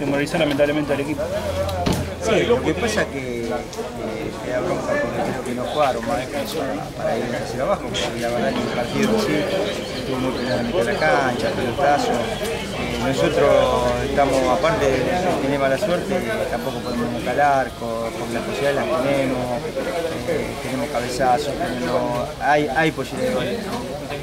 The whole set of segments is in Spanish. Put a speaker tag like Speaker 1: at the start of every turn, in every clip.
Speaker 1: demoralizar lamentablemente al equipo.
Speaker 2: Sí, lo que pasa es que eh, queda bronca porque creo que no jugaron más para, ir hacia abajo, porque la verdad que el partido sí estuvo muy peleado en la cancha, pelotazo. Eh, nosotros estamos, aparte de tener mala suerte, tampoco podemos calar con, con las posibilidades las tenemos, eh, tenemos cabezazos, hay, hay posibilidades.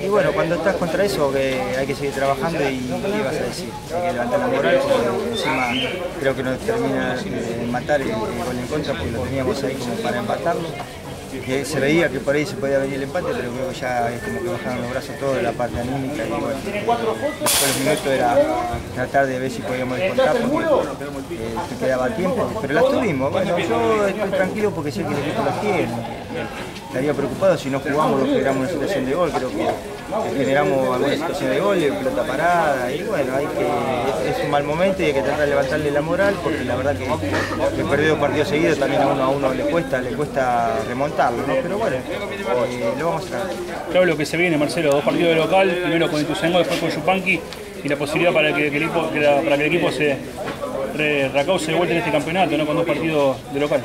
Speaker 2: Y bueno, cuando estás contra eso que hay que seguir trabajando y ¿qué vas a decir? Hay que levantar la moral porque encima creo que nos termina de matar el, gol en contra porque lo teníamos ahí como para empatarlo. Se veía que por ahí se podía venir el empate, pero creo que ya es como que bajaron los brazos todos de la parte anímica y bueno, después el minuto era tratar de ver si podíamos descontar porque eh, quedaba tiempo, pero las tuvimos. Bueno, yo estoy tranquilo porque sé que el equipo las tiene estaría preocupado si no jugamos lo generamos una situación de gol, creo que generamos alguna situación de gol, pelota parada, y bueno, es un mal momento y hay que tratar de levantarle la moral, porque la verdad que, que perdido dos partidos seguidos también a uno a uno le cuesta, le cuesta remontarlo, ¿no? Pero bueno, eh, lo vamos a.
Speaker 1: Claro lo que se viene, Marcelo, dos partidos de local, primero con Ituzaingó, después con Yupanqui, y la posibilidad para que, el, equipo, para que el equipo se re, recauce de vuelta en este campeonato, ¿no? con dos partidos de local.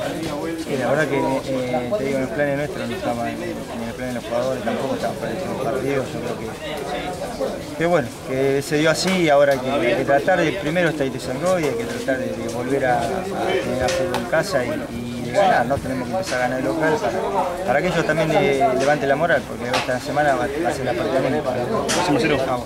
Speaker 2: Sí, la verdad que eh, te digo, en los planes nuestros no estaba en, en el plan de los jugadores, tampoco estaban para esos partidos, yo creo que, que bueno, que se dio así y ahora hay que, hay que tratar de, primero está Ituzaingó y hay que tratar de, de volver a, tener a fútbol en casa y, y de ganar, ¿no? Tenemos que empezar a ganar el local para, para que ellos también le, levanten la moral, porque esta semana va, va a ser la partida. Vamos.